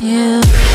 Yeah.